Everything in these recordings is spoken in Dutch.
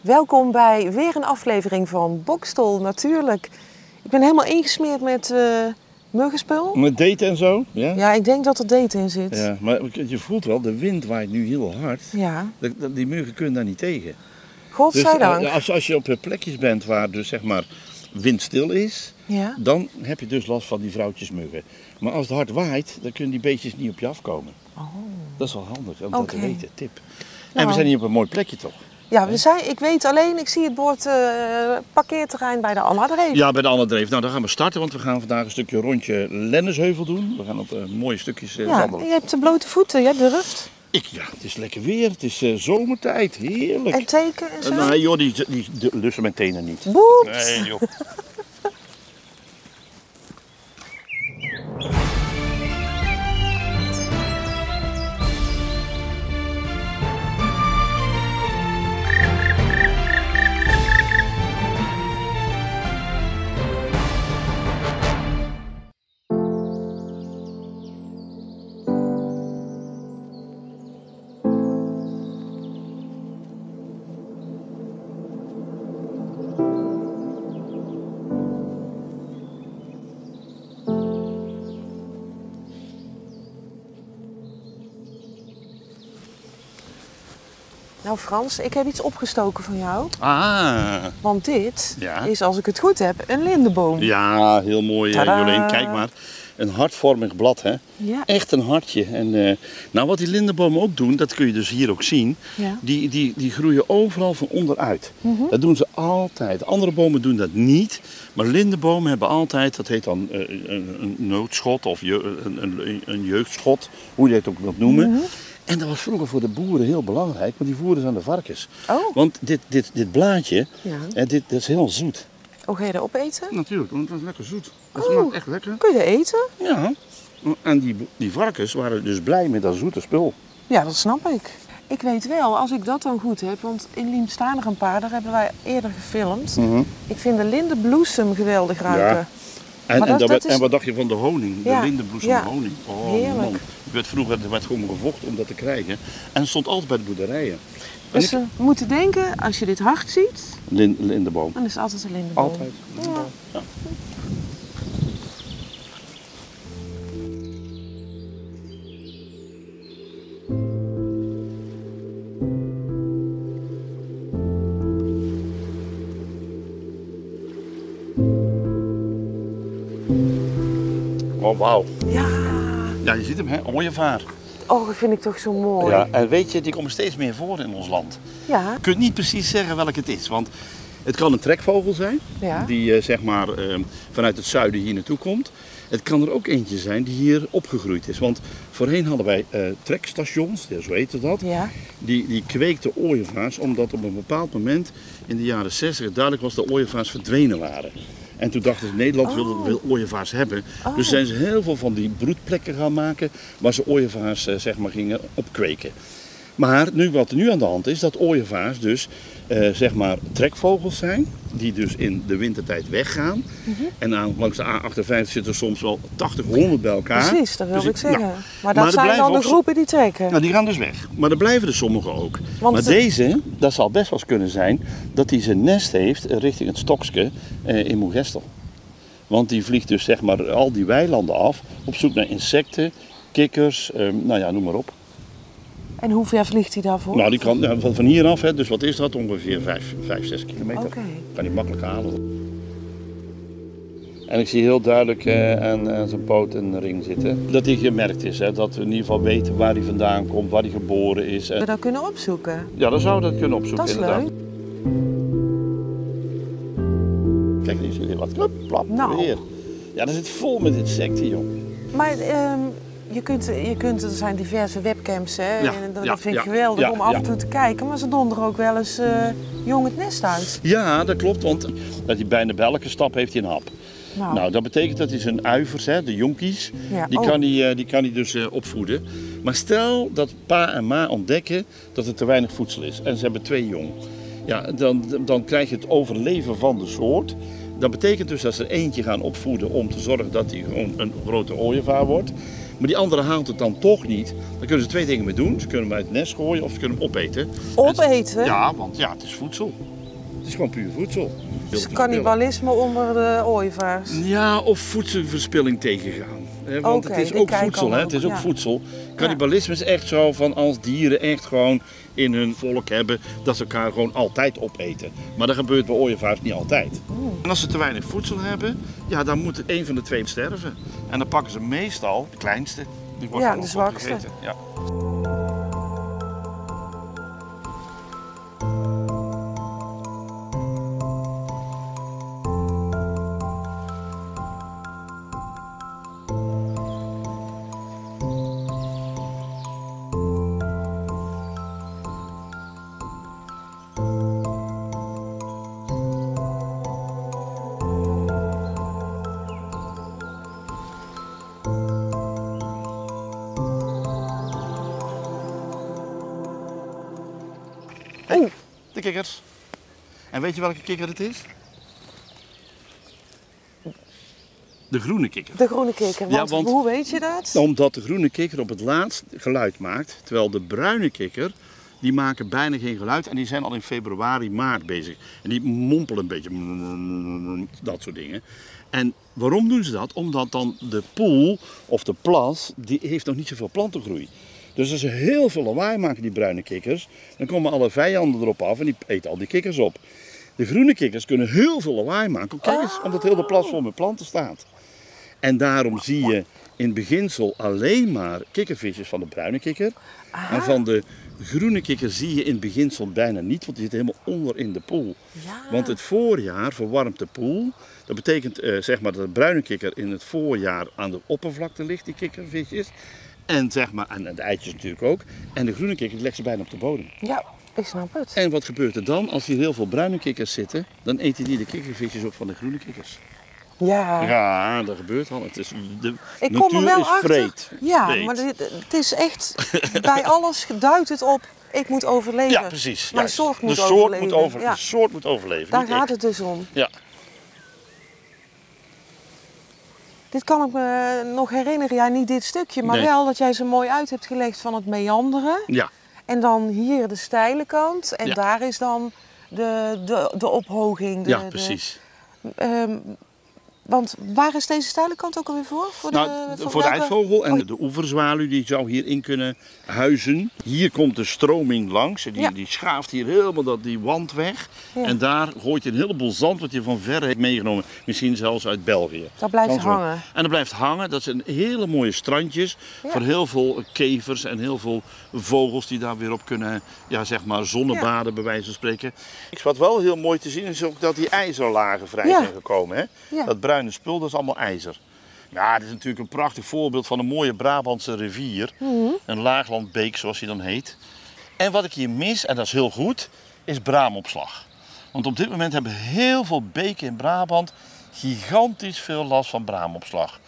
Welkom bij weer een aflevering van Bokstol Natuurlijk. Ik ben helemaal ingesmeerd met eh muggenspul. Met daten en zo? Ja? Ja, ik denk dat er date in zit. Ja, maar je voelt wel, de wind waait nu heel hard. Ja. Dat- dat- Die muggen kunnen daar niet tegen. Dus Godzijdank. eh, als, als je op plekjes bent waar dus zeg maar windstil is, Ja. dan heb je dus last van die vrouwtjesmuggen. Maar als het hard waait, dan kunnen die beestjes niet op je afkomen. Oh. Dat is wel handig om dat Oké. te weten, tip. En Nou. we zijn hier op een mooi plekje toch? Ja, we zijn, ik weet alleen, ik zie het bord eh, parkeerterrein bij de Anna Dreef. Ja, bij de andere dreef. Nou, dan gaan we starten, want we gaan vandaag een stukje rondje Lennesheuvel doen. We gaan op eh, mooie stukjes eh, Ja, wandelen. je hebt de blote voeten, jij durft. Ik, ja, het is lekker weer. Het is eh, zomertijd. Heerlijk. En teken en zo. Nee, joh, die, die, die lussen mijn tenen niet. Boeps. Nee, joh. Nou Frans, ik heb iets opgestoken van jou. Ah, Want dit Ja. is, als ik het goed heb, een lindenboom. ja, heel mooi, eh, Tadaa. Jolien. Kijk maar. Een hartvormig blad, hè? Ja. Echt een hartje. En eh, nou, wat die lindenbomen ook doen, dat kun je dus hier ook zien. Ja. Die, die, die groeien overal van onderuit. Dat doen ze altijd. Andere bomen doen dat niet. Maar lindenbomen hebben altijd, dat heet dan eh, een, een noodschot of je, een, een, een jeugdschot, hoe je het ook wilt noemen. En dat was vroeger voor de boeren heel belangrijk, want die voerden ze aan de varkens. Oh. Want dit, dit, dit blaadje, Ja. dit, dat is heel zoet. Oh, ga je erop eten? Natuurlijk, want dat is lekker zoet. Dat Oh. smaakt echt lekker. Kun je er eten? Ja. En die, die varkens waren dus blij met dat zoete spul. Ja, dat snap ik. Ik weet wel, als ik dat dan goed heb, want in Liem staan er een paar, daar hebben wij eerder gefilmd. Ik vind de lindenbloesem geweldig ruiken. En, Maar en, dat- dat dat is- en wat dacht je van de honing? De Ja, lindenbloesem ja. honing. Oh Heerlijk. man. Er werd vroeger er werd gewoon gevochten om dat te krijgen. En het stond altijd bij de boerderijen. En Dus ik- we moeten denken, als je dit hart ziet, Lin, lindenboom. dan is het altijd een lindenboom. Altijd. lindenboom. Ja. Oh, wauw. Ja, Ja, je ziet hem, hè? Ooievaar. oh, dat vind ik toch zo mooi. Ja, en weet je, die komen steeds meer voor in ons land. Ja, Je kunt niet precies zeggen welk het is, want het kan een trekvogel zijn, Ja. die eh, zeg maar eh, vanuit het zuiden hier naartoe komt. Het kan er ook eentje zijn die hier opgegroeid is, want voorheen hadden wij eh, trekstations, zo heette dat. ja. Die, die kweekten ooievaars, omdat op een bepaald moment in de jaren 60 het duidelijk was dat ooievaars verdwenen waren. En toen dachten ze, Nederland wil, Oh. wil ooievaars hebben. Oh. Dus zijn ze heel veel van die broedplekken gaan maken waar ze ooievaars eh, zeg maar, gingen opkweken. Maar nu, wat er nu aan de hand is, dat ooievaars dus eh, zeg maar trekvogels zijn, die dus in de wintertijd weggaan. Mhm. En aan, langs de A58 zitten soms wel 80, 100 bij elkaar. Precies, dat wil Dus ik zeggen. nou, maar dat zijn dan de groepen die trekken. nou, die gaan dus weg. Maar er blijven er sommigen ook. Want maar de- deze, dat zal best wel eens kunnen zijn dat hij zijn nest heeft richting het Stokske eh, in Moegestel. Want die vliegt dus zeg maar al die weilanden af op zoek naar insecten, kikkers, eh, nou ja, noem maar op. En hoe ver vliegt hij daarvoor? Nou, die kan ja, van, van hier af, hè, dus wat is dat? Ongeveer 5, 5 6 kilometer. Oké. Kan hij makkelijk halen. En ik zie heel duidelijk eh, aan, aan zijn poot een ring zitten. Dat hij gemerkt is, hè, dat we in ieder geval weten waar hij vandaan komt, waar hij geboren is. We dat kunnen opzoeken. Ja, dan zou je dat kunnen opzoeken Dat is inderdaad. leuk. Kijk, hier je weer wat. Klup, plap, Nou. weer. Ja, dat zit vol met insecten, joh. Maar ehm, je kunt, je kunt, er zijn diverse webcams, hè? Ja, en dat ja, vind ik ja, geweldig om af en toe te kijken. Maar ze donderen ook wel eens eh, jong het nest uit. Ja, dat klopt, want dat hij bijna bij elke stap heeft hij een hap. Nou, Nou, dat betekent dat hij zijn uivers, hè, de jonkies, Ja, die, oh. kan hij, eh, die kan hij dus eh, opvoeden. Maar stel dat pa en ma ontdekken dat er te weinig voedsel is en ze hebben twee jong. Ja, dan, dan krijg je het overleven van de soort. Dat betekent dus dat ze er eentje gaan opvoeden om te zorgen dat hij gewoon een grote ooievaar wordt. Maar die andere haalt het dan toch niet. Dan kunnen ze twee dingen mee doen. Ze kunnen hem uit het nest gooien of ze kunnen hem opeten. Opeten? Ja, want ja, het is voedsel. Het is gewoon puur voedsel. Dus cannibalisme onder de ooievaars? Ja, of voedselverspilling tegengaan. Hè, want het is ook voedsel, hè? Het is ook ja. voedsel. Cannibalisme is echt zo van als dieren echt gewoon in hun volk hebben dat ze elkaar gewoon altijd opeten. Maar dat gebeurt bij ooievaars niet altijd. En als ze te weinig voedsel hebben, ja, dan moet een van de twee sterven. En dan pakken ze meestal de kleinste. Die wordt Ja, de zwakste. Ja. De kikkers. En weet je welke kikker het is? De groene kikker. de groene kikker. Ja, Want, want- hoe weet je dat? Omdat de groene kikker op het laatst geluid maakt, terwijl de bruine kikker, die maken bijna geen geluid en die zijn al in februari, maart bezig. En die mompelen een beetje, dat soort dingen. En waarom doen ze dat? Omdat dan de poel of de plas, die heeft nog niet zoveel plantengroei. Dus als ze heel veel lawaai maken, die bruine kikkers, dan komen alle vijanden erop af en die eten al die kikkers op. De groene kikkers kunnen heel veel lawaai maken. Kijk eens, omdat heel de plas vol met planten staat. En daarom zie je in beginsel alleen maar kikkervisjes van de bruine kikker. En van de groene kikker zie je in beginsel bijna niet, want die zit helemaal onder in de poel. Ja. Want het voorjaar verwarmt de poel. Dat betekent eh, zeg maar dat de bruine kikker in het voorjaar aan de oppervlakte ligt, die kikkervisjes. En, zeg maar, en de eitjes natuurlijk ook. En de groene kikker legt ze bijna op de bodem. Ja, ik snap het. En wat gebeurt er dan? Als hier heel veel bruine kikkers zitten, dan eten die de kikkervisjes op van de groene kikkers. Ja. Ja, dat gebeurt al. Het is, de Ik kom er natuur wel is achter. vreed. Ja, Vreed. maar dit, het is echt, bij alles duidt het op, ik moet overleven. Ja, precies. Mijn juist. soort moet de soort overleven. Moet over, Ja. De soort moet overleven. Daar gaat het dus om. Ja. Dit kan ik me nog herinneren, ja niet dit stukje, maar Nee. wel dat jij zo mooi uit hebt gelegd van het meanderen. ja, En dan hier de steile kant en Ja. daar is dan de, de, de ophoging. De, ja, de- precies. Want waar is deze steile kant ook alweer voor? Voor de, nou, voor, de uitvogel en Oh, de oeverzwaluw die zou hierin kunnen huizen. Hier komt de stroming langs en die, Ja. die schaaft hier helemaal dat, die wand weg. Ja. En daar gooit hij een heleboel zand wat hij van ver heeft meegenomen. Misschien zelfs uit België. Dat blijft hangen. En dat blijft hangen. Dat zijn hele mooie strandjes voor heel veel kevers en heel veel vogels die daar weer op kunnen ja, zeg maar zonnebaden bij wijze van spreken. Wat wel heel mooi te zien is ook dat die ijzerlagen vrij zijn gekomen. Hè? Dat bruine spul, dat is allemaal ijzer. Ja, dit is natuurlijk een prachtig voorbeeld van een mooie Brabantse rivier. Mhm. Een laaglandbeek zoals die dan heet. En wat ik hier mis, en dat is heel goed, is braamopslag. Want op dit moment hebben heel veel beken in Brabant gigantisch veel last van braamopslag.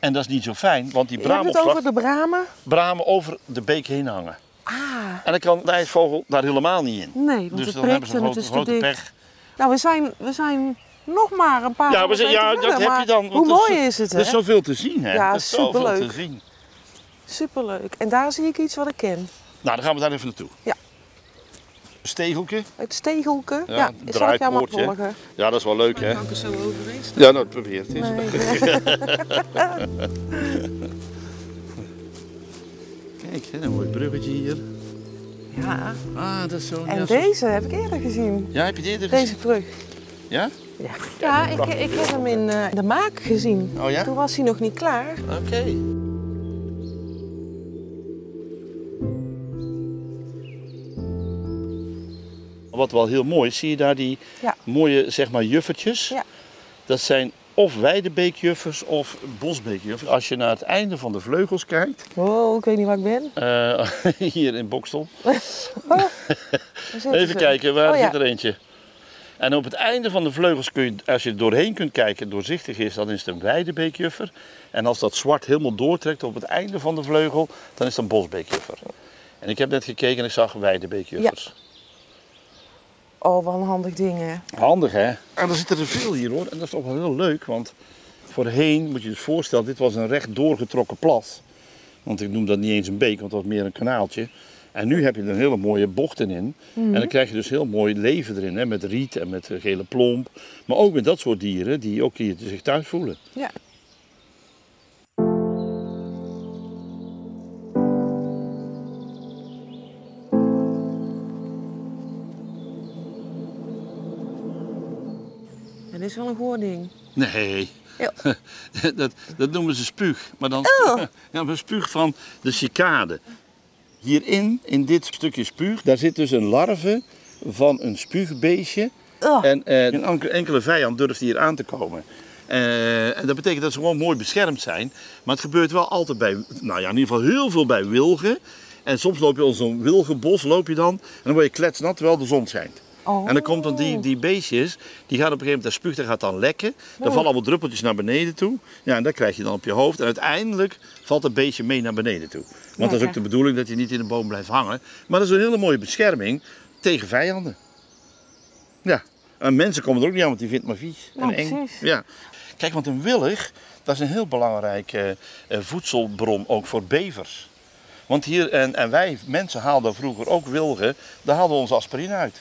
En dat is niet zo fijn, want die Je hebt het braamopslag over de bramen? bramen over de beek heen hangen. Ah, En dan kan de ijsvogel daar helemaal niet in. nee, want dus het dan hebben prikt ze en een het grote, is te grote dik. pech. Nou, we zijn, we zijn nog maar een paar Ja, ja dat verder, heb je dan. Hoe mooi is het, hè? Er is zoveel te zien, hè? Ja, is superleuk. te zien. Superleuk. En daar zie ik iets wat ik ken. Nou, dan gaan we daar even naartoe. Ja. Een stegeltje. Het stegelke. Ja, Ja, zal ik jou maar volgen? Ja, dat is wel leuk, hè? Kan ik er zo overheen staan? Ja, nou, probeer het eens. Nee. Kijk, hè, een mooi bruggetje hier. Ja, Ah, dat is zo. en ja, zo- deze heb ik eerder gezien. Ja, heb je die eerder gezien? Deze brug. Ja? Ja, ja ik, ik heb hem in eh, de maak gezien. Oh ja? Toen was hij nog niet klaar. Oké. Wat wel heel mooi is, zie je daar die Ja. mooie, zeg maar, juffertjes? Ja. Dat zijn of weidebeekjuffers of bosbeekjuffers. Als je naar het einde van de vleugels kijkt, Oh, ik weet niet waar ik ben. eh, hier in Bokstel. Zitten Even kijken, waar Oh, ja. zit er eentje? En op het einde van de vleugels kun je, als je er doorheen kunt kijken, doorzichtig is, dan is het een weidebeekjuffer. En als dat zwart helemaal doortrekt op het einde van de vleugel, dan is het een bosbeekjuffer. En ik heb net gekeken en ik zag weidebeekjuffers. Oh, wat een handig ding, hè. Handig hè? En er zitten er veel hier hoor. En dat is toch wel heel leuk, want voorheen moet je je dus voorstellen, dit was een recht doorgetrokken plas. Want ik noem dat niet eens een beek, want dat was meer een kanaaltje. En nu heb je er een hele mooie bochten in. En dan krijg je dus heel mooi leven erin, hè, met riet en met gele plomp. Maar ook met dat soort dieren die ook hier zich thuis voelen. Ja. Dit is wel een goor ding. Nee, Ja. dat, dat noemen ze spuug. Maar dan Oh. ja, maar spuug van de cicade. Hierin, in dit stukje spuug, daar zit dus een larve van een spuugbeestje. Oh. En eh, een enkele, vijand durft hier aan te komen. Eh, en dat betekent dat ze gewoon mooi beschermd zijn. Maar het gebeurt wel altijd bij, nou ja, in ieder geval heel veel bij wilgen. En soms loop je op zo'n wilgenbos, loop je dan, en dan word je kletsnat terwijl de zon schijnt. Oh. En dan komt dan die, die beestjes, die gaan op een gegeven moment, dat spuug, dat gaat dan lekken. Dan vallen allemaal druppeltjes naar beneden toe. Ja, en dat krijg je dan op je hoofd. En uiteindelijk valt het beestje mee naar beneden toe. Want dat is ook de bedoeling dat hij niet in de boom blijft hangen. Maar dat is een hele mooie bescherming tegen vijanden. Ja, en mensen komen er ook niet aan, want die vindt het maar vies Nou, en eng. precies. Ja. Kijk, want een willig, dat is een heel belangrijke eh, voedselbron ook voor bevers. Want hier, en, en wij mensen haalden vroeger ook wilgen, daar haalden we onze aspirine uit.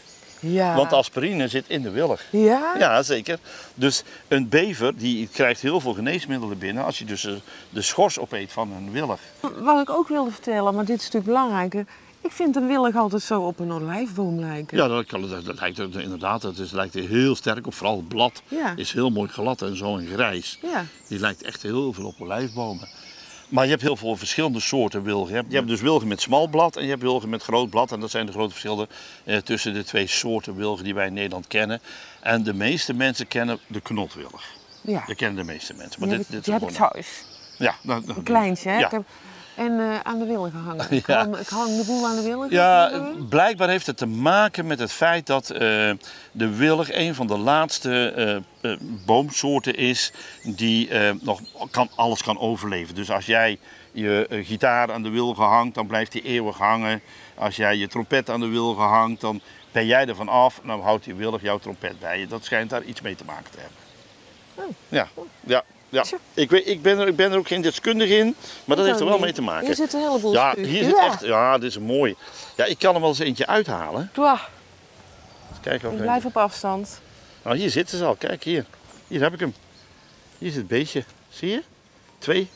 Ja. Want aspirine zit in de willig. Ja? Ja, zeker. Dus een bever die krijgt heel veel geneesmiddelen binnen als je dus de schors opeet van een willig. Wat ik ook wilde vertellen, maar dit is natuurlijk belangrijker. Ik vind een willig altijd zo op een olijfboom lijken. Ja, dat, kan, dat, dat lijkt er inderdaad, dat is, lijkt er heel sterk op. Vooral het blad Ja. is heel mooi glad en zo en grijs. Ja. Die lijkt echt heel veel op olijfbomen. Maar je hebt heel veel verschillende soorten wilgen. Je hebt, je hebt dus wilgen met smal blad en je hebt wilgen met groot blad. En dat zijn de grote verschillen eh, tussen de twee soorten wilgen die wij in Nederland kennen. En de meeste mensen kennen de knotwilg. Ja. Dat kennen de meeste mensen. Maar Die dit, heb, ik, dit die is heb ik gewoon- thuis. Ja, nou, nou, Een kleintje, hè? Ja. Ik heb, en eh, aan de willen gehangen. Ik, hang, ik hang de boel aan de willen. Ja, blijkbaar heeft het te maken met het feit dat eh, de willig een van de laatste eh, boomsoorten is die nog kan, alles kan overleven. Dus als jij je gitaar aan de wilgen hangt, dan blijft die eeuwig hangen. Als jij je trompet aan de wilgen hangt, dan ben jij er van af en dan houdt die willig jouw trompet bij je. Dat schijnt daar iets mee te maken te hebben. Ja, ja, ja. Tja. Ik, weet, ik, ben er, ik ben er ook geen deskundige in, maar dat heeft er wel mee te maken. Hier zit een heleboel Ja, hier zit ja. echt. Ja, dit is mooi. Ja, ik kan er wel eens eentje uithalen. Kijken of ik blijf op afstand. Nou, hier zitten ze al. Kijk hier. Hier heb ik hem. Hier zit het beestje. Zie je? Twee.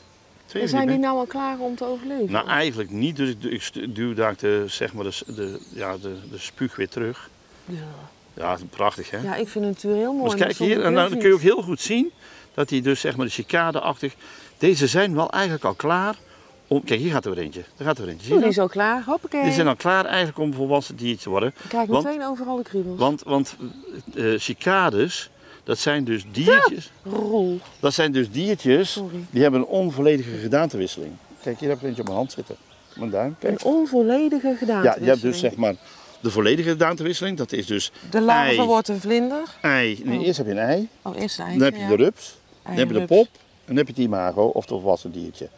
Twee En zijn die nou al klaar om te overleven? Nou, eigenlijk niet. Dus ik, duw daar de, zeg maar de, de, ja, de, de spuug weer terug. ja. Ja, prachtig hè? ja, ik vind het natuurlijk heel mooi. dus kijk hier. En dan kun je ook heel goed zien dat die dus zeg maar de cicade-achtig. Deze zijn wel eigenlijk al klaar. Om, kijk, hier gaat er weer eentje. Daar gaat er weer eentje. Zie Oh, je die is al klaar. Hoppakee. Die zijn al klaar eigenlijk om volwassen diertje te worden. Ik kijk want- meteen overal de kriebels. Want, want eh, cicades, dat zijn dus diertjes. Rol. Dat zijn dus diertjes Sorry. die hebben een onvolledige gedaantewisseling. Kijk, hier heb ik eentje op mijn hand zitten. Mijn duim, kijk. Een onvolledige gedaan. Ja, je hebt dus zeg maar de volledige gedaantewisseling. Dat is dus De larve ei, wordt een vlinder. ei. Nee, Oh. eerst heb je een ei, Oh, eerst een dan heb je de rups, dan heb je de pop en dan heb je het imago of het volwassen diertje.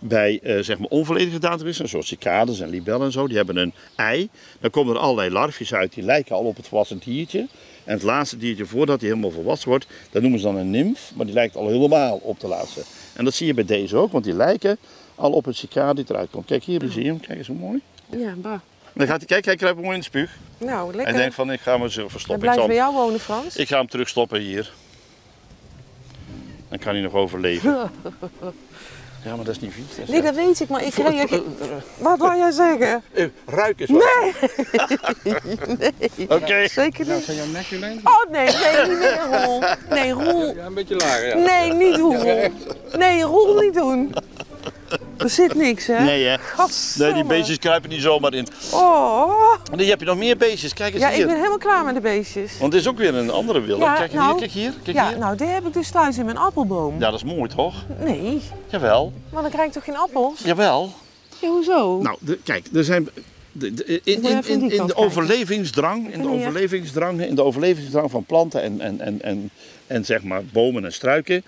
Bij eh, zeg maar onvolledige gedaantewisseling, zoals cicades en libellen en zo, die hebben een ei. Dan komen er allerlei larfjes uit, die lijken al op het volwassen diertje. En het laatste diertje, voordat hij helemaal volwassen wordt, dat noemen ze dan een nymf, maar die lijkt al helemaal op de laatste. En dat zie je bij deze ook, want die lijken al op een cicade die eruit komt. Kijk hier, zie je hem, kijk eens hoe mooi. Ja, bah. Dan gaat hij, kijk, hij kruipt mooi in de spuug. Nou, Hij lekker. denkt van, ik ga hem zo Hij verstoppen. Ik, blijft bij jou wonen, Frans. ik ga hem terugstoppen hier. Dan kan hij nog overleven. Ja, maar dat is niet vies. Dat is Nee, dat weet ik, maar ik reageer... Wat wil jij zeggen? Eh, ruik eens wat. Nee! Oké. Zeker Nou, niet. zijn jouw nekje Oh nee, nee, niet meer Roel. Nee, Roel. Ja, een beetje lager, ja. Nee, niet Roel. Nee, Roel niet doen. Er zit niks, hè? Nee, hè? Nee, die beestjes kruipen niet zomaar in. Oh. En dan heb je nog meer beestjes. Kijk eens Ja, hier. ik ben helemaal klaar met de beestjes. Want er is ook weer een andere wilde. Ja, kijk, nou. hier, kijk hier, kijk Ja, hier. nou, die heb ik dus thuis in mijn appelboom. Ja, dat is mooi toch? Nee, Jawel. maar dan krijg ik toch geen appels? Jawel. Ja, hoezo? Nou, de, kijk, er zijn. de- de- in, in, in, de overlevingsdrang, in de overlevingsdrang, in de overlevingsdrang van planten en, en, en, en, en zeg maar bomen en struiken,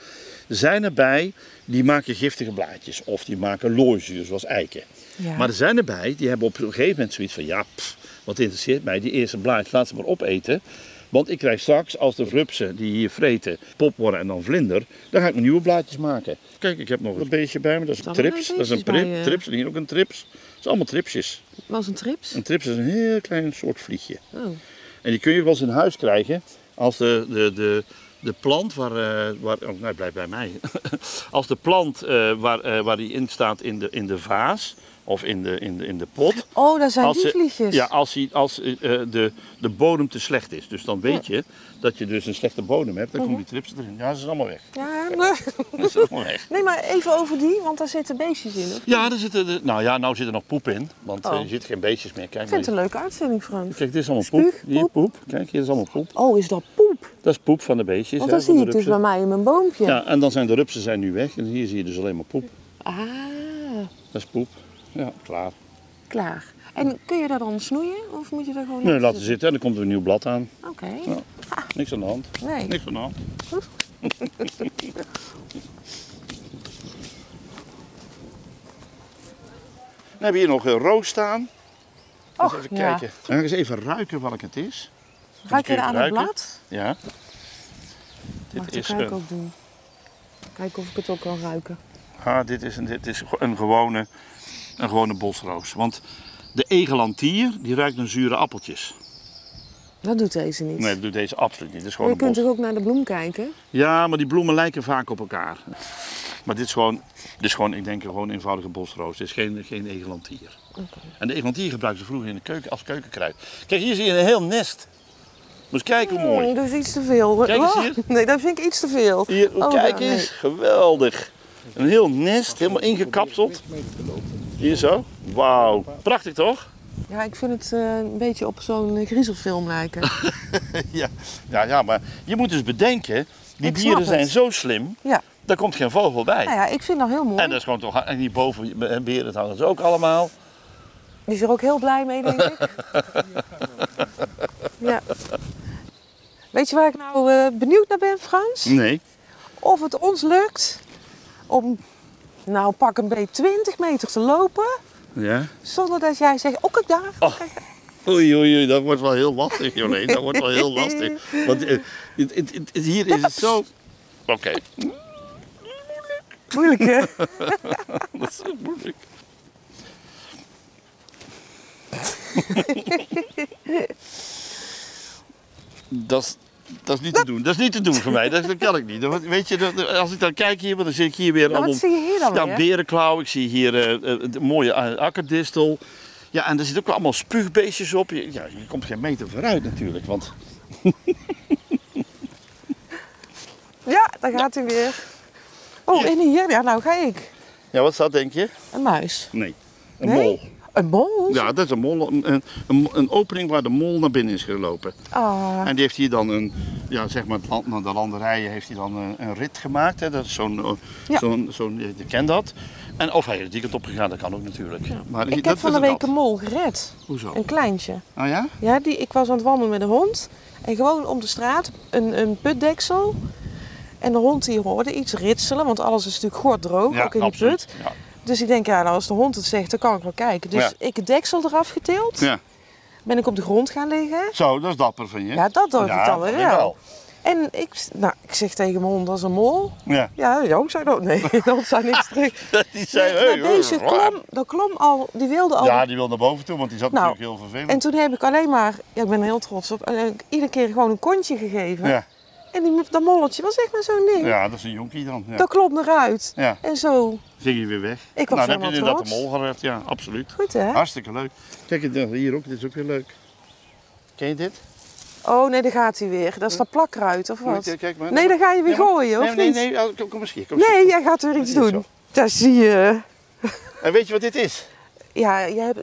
zijn erbij die maken giftige blaadjes of die maken looizuur zoals eiken. Ja. Maar er zijn erbij die hebben op een gegeven moment zoiets van ja, pff, wat interesseert mij, die eerste blaadjes laat ze maar opeten. Want ik krijg straks, als de rupsen die hier vreten pop worden en dan vlinder, dan ga ik nieuwe blaadjes maken. Kijk, ik heb nog een beestje bij me, dat is een trips. Dat is een prip, je? trips en hier ook een trips. Dat is allemaal tripsjes. Was een trips? Een trips is een heel klein soort vliegje. Oh. En die kun je wel eens in huis krijgen als de, de, de, de plant waar, eh, waar oh, nee, blijf bij mij. als de plant eh, waar, eh, waar die in staat in de, in de vaas of in de, in de, in de pot. Oh, daar zijn Als die vliegjes. Ja, als, die, als de, de bodem te slecht is. Dus dan weet je dat je dus een slechte bodem hebt. Dan komen die trips erin. Ja, ze zijn allemaal weg. Ja, nee. Ze zijn allemaal weg. nee, maar even over die, want daar zitten beestjes in. Of? Ja, er zitten, de- nou ja, nou zit er nog poep in. Want Oh. je ziet geen beestjes meer. Kijk, Ik vind het een leuke uitzending, Frans. Kijk, dit is allemaal poep. Spuug, Hier poep. poep. Kijk, hier is allemaal poep. Oh, is dat poep? Dat is poep van de beestjes. Want hè, dat van zie de ik dus bij mij in mijn boompje. Ja, en dan zijn de rupsen zijn nu weg. En hier zie je dus alleen maar poep. Ah, Dat is poep. Ja, klaar. klaar. En kun je dat dan snoeien? Of moet je daar gewoon Nee, laten zitten en dan komt er een nieuw blad aan. Oké. Ja. Niks aan de hand. Nee. Niks aan de hand. Dan hebben we hier nog een roos staan. Eens Och, even ja. kijken. Dan ga ik eens even ruiken welk het is. Ruik je kun je er aan het blad? Ja. Mag Dit ik de is, ruik een, ook doen? Kijken of ik het ook kan ruiken. ah, dit is, een, dit is een, gewone, een gewone bosroos. Want de egelantier die ruikt naar zure appeltjes. Dat doet deze niet. Nee, dat doet deze absoluut niet. Dat is maar gewoon je een kunt toch ook naar de bloem kijken? Ja, maar die bloemen lijken vaak op elkaar. Maar dit is gewoon, dit is gewoon ik denk gewoon een eenvoudige bosroos. Dit is geen, geen egelantier. En de egelantier gebruikten ze vroeger in de keuken als keukenkruid. Kijk, hier zie je een heel nest. Moet eens kijken hoe mooi. Nee, dat is iets te veel. Kijk eens Oh, hier. Nee, dat vind ik iets te veel. Hier, Oh, kijk eens. Geweldig. Een heel nest, helemaal ingekapseld. Hier zo. Wauw. Prachtig toch? Ja, ik vind het eh, een beetje op zo'n eh, griezelfilm lijken. ja. Ja, ja, maar je moet dus bedenken, die dieren zijn het. zo slim, ja. daar komt geen vogel bij. Nou ja, ik vind dat heel mooi. En dat is gewoon toch, en hierboven, en beren hangen ze ook allemaal. Die is er ook heel blij mee, denk ik. ja. Weet je waar ik nou eh, benieuwd naar ben, Frans? Nee. Of het ons lukt om, nou pak een beetje 20 meter te lopen, Ja. zonder dat jij zegt, oh kijk daar. Oh. Oei, oei, oei, dat wordt wel heel lastig, Jolene. Dat wordt wel heel lastig. Want eh, het, het, het- het- hier is het zo... Oké, Moeilijk hè? dat is zo moeilijk. dat, is, dat is niet te doen. Dat is niet te doen voor mij. Dat, dat kan ik niet. Dat- Weet je, dat- als ik dan kijk hier, dan zie ik hier weer Nou, allemaal... wat zie je hier dan Ja, weer? berenklauw. Ik zie hier eh, eh, de mooie eh, akkerdistel. Ja, en er zitten ook allemaal spuugbeestjes op. Je, ja, je komt geen meter vooruit natuurlijk. Want Ja, daar gaat hij weer. Oh, en hier, ja nou ga ik. Ja, wat is dat denk je? Een muis. Nee, een Nee? mol. Een mol? Ja, dat is een mol. Een, een, een opening waar de mol naar binnen is gelopen. Ah, En die heeft hier dan een, ja, zeg maar, naar de landerijen heeft hij dan een, een rit gemaakt. Hè. Dat is zo'n, eh, Ja. zo'n, zo'n, je kent dat. En of hij is die kant op gegaan, dat kan ook natuurlijk. Maar hier- ik dat heb van de het week dat. een mol gered. Hoezo? Een kleintje. Oh ja? Ja, die, ik was aan het wandelen met een hond. En gewoon om de straat een, een putdeksel. En de hond die hoorde iets ritselen, want alles is natuurlijk gorddroog, Ja, ook in die put. Ja. Dus ik denk, ja, nou, als de hond het zegt, dan kan ik wel kijken. Dus Ja. ik het deksel eraf getild. ja. Ben ik op de grond gaan liggen. Zo, dat is dapper van je. Ja, dat doe ik dan weer wel. En ik, nou, ik zeg tegen mijn hond, dat is een mol. Ja. Ja, de hond zei dat. Nee, de hond zei niks terug. Die zei, Nee, hey, deze klom, dat klom al, die wilde al. Ja, die wil naar boven toe, want die zat Nou, natuurlijk heel vervelend. En toen heb ik alleen maar, ja, ik ben er heel trots op, eh, iedere keer gewoon een kontje gegeven. Ja. En die, dat molletje was echt maar zo'n ding. ja, dat is een jonkie dan. Ja. Dat klopt eruit. Ja. En zo, Ging je weer weg. Ik was nou, dan heb je inderdaad de mol gered. Ja, absoluut. goed hè? Hartstikke leuk. Kijk, hier ook, dit is ook weer leuk. Ken je dit? Oh nee, daar gaat hij weer. Dat is dat plakruid of wat? Kijk, kijk maar. Nee, dan ga je weer Nee, maar- gooien, of nee, nee, niet? nee, nee, kom, kom eens hier. Kom eens Nee, hier. jij gaat weer iets doen. Dat zie je. En weet je wat dit is? Ja, jij hebt,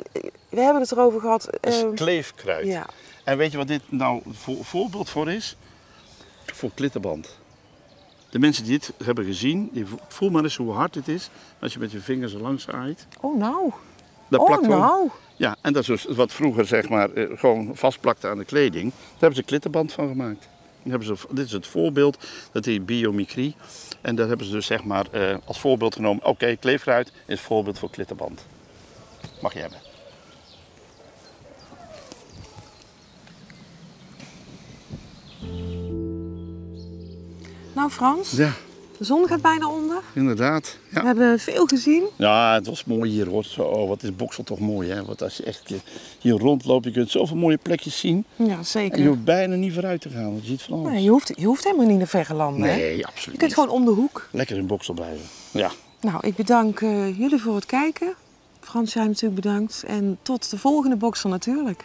we hebben het erover gehad. Dat is ehm, kleefkruid. ja. En weet je wat dit nou voor, voorbeeld voor is? Voor klittenband. De mensen die dit hebben gezien, die voel maar eens hoe hard dit is als je met je vingers er langs aait. Oh nou. Dat Oh plakt gewoon- nou. Ja, en dat is dus wat vroeger zeg maar eh, gewoon vastplakte aan de kleding. Daar hebben ze klittenband van gemaakt. Daar hebben ze, dit is het voorbeeld, dat heet biomimicrie. En daar hebben ze dus zeg maar eh, als voorbeeld genomen, oké, kleefkruid is voorbeeld voor klittenband. Mag je hebben. Nou Frans, Ja, de zon gaat bijna onder. inderdaad. We Ja. hebben veel gezien. ja, het was mooi hier hoor. Zo, oh, wat is Boksel toch mooi hè. Want als je echt hier- hier rondloopt, je kunt zoveel mooie plekjes zien. Ja, zeker. En je hoeft bijna niet vooruit te gaan, want je ziet van alles. Nee, je, hoeft, je hoeft helemaal niet naar verre landen. hè? Nee, Je absoluut kunt niet. gewoon om de hoek. Lekker in Boksel blijven. Ja. Nou, ik bedank eh, jullie voor het kijken. Frans, jij natuurlijk bedankt. En tot de volgende boxer natuurlijk.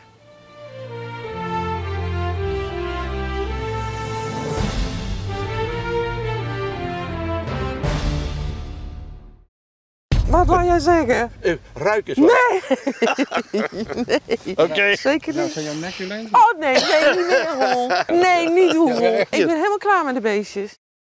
Wat wou jij zeggen? ruik eens wat. Nee! Oké. Zeker Nou, niet. zijn jouw nek? Oh nee, nee, niet meer hol. Nee, niet hol. Ik ben helemaal klaar met de beestjes.